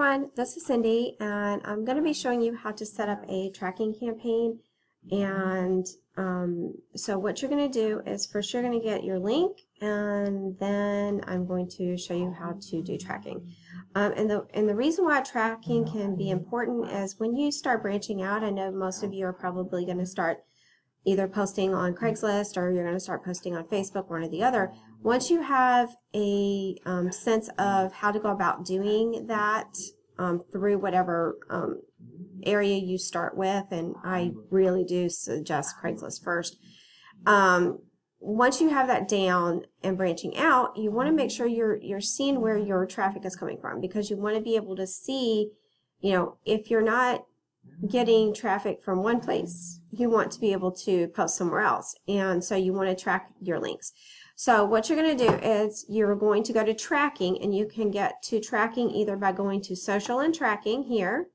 everyone, this is Cindi and I'm going to be showing you how to set up a tracking campaign and um, so what you're going to do is first you're going to get your link and then I'm going to show you how to do tracking. Um, and, the, and the reason why tracking can be important is when you start branching out, I know most of you are probably going to start either posting on Craigslist or you're going to start posting on Facebook, one or the other. Once you have a um, sense of how to go about doing that um, through whatever um, area you start with, and I really do suggest Craigslist first. Um, once you have that down and branching out, you want to make sure you're you're seeing where your traffic is coming from because you want to be able to see, you know, if you're not getting traffic from one place, you want to be able to post somewhere else. And so you want to track your links. So what you're going to do is you're going to go to tracking and you can get to tracking either by going to social and tracking here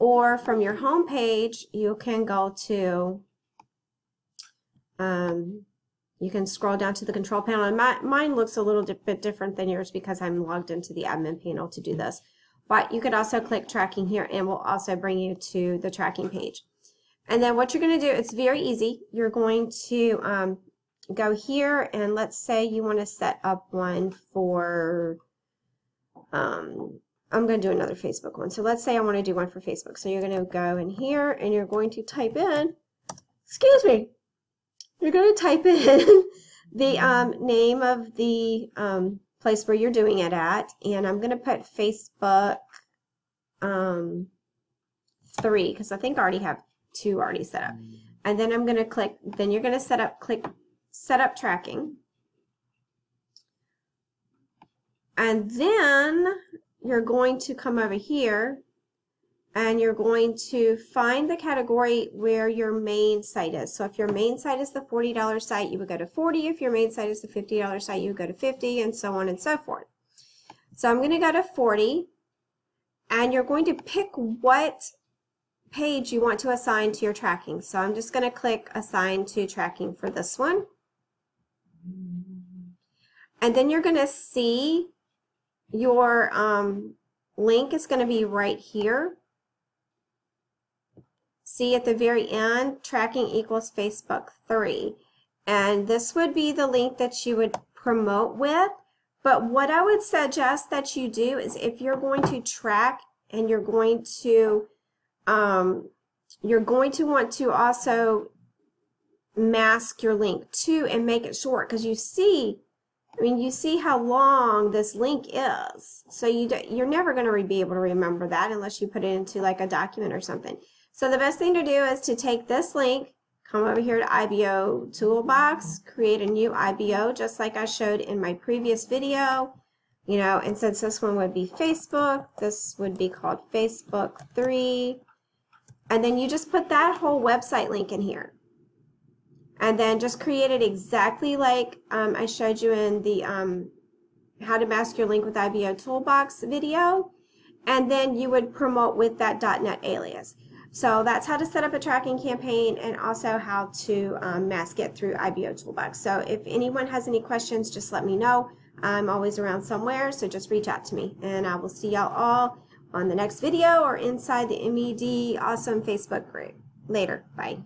or from your home page you can go to um, you can scroll down to the control panel. And my, mine looks a little bit different than yours because I'm logged into the admin panel to do this. But you could also click tracking here and will also bring you to the tracking page. And then what you're going to do it's very easy. You're going to um, go here and let's say you want to set up one for, um, I'm going to do another Facebook one. So let's say I want to do one for Facebook. So you're going to go in here and you're going to type in, excuse me, you're going to type in the um, name of the um, place where you're doing it at. And I'm going to put Facebook um, 3 because I think I already have two already set up. And then I'm going to click, then you're going to set up, click set up tracking. And then you're going to come over here and you're going to find the category where your main site is. So if your main site is the $40 site, you would go to 40. If your main site is the $50 site, you would go to 50 and so on and so forth. So I'm going to go to 40 and you're going to pick what page you want to assign to your tracking. So I'm just going to click assign to tracking for this one. And then you're going to see your um, link is going to be right here. See at the very end, tracking equals Facebook 3. And this would be the link that you would promote with. But what I would suggest that you do is if you're going to track and you're going to, um, you're going to want to also mask your link too and make it short because you see I mean, you see how long this link is. So you do, you're never going to be able to remember that unless you put it into like a document or something. So the best thing to do is to take this link, come over here to IBO Toolbox, create a new IBO just like I showed in my previous video. You know, and since this one would be Facebook, this would be called Facebook 3. And then you just put that whole website link in here and then just create it exactly like um, I showed you in the um, how to mask your link with IBO toolbox video and then you would promote with that .NET alias. So that's how to set up a tracking campaign and also how to um, mask it through IBO Toolbox. So if anyone has any questions, just let me know. I'm always around somewhere, so just reach out to me. And I will see y'all all on the next video or inside the MED Awesome Facebook group. Later. Bye.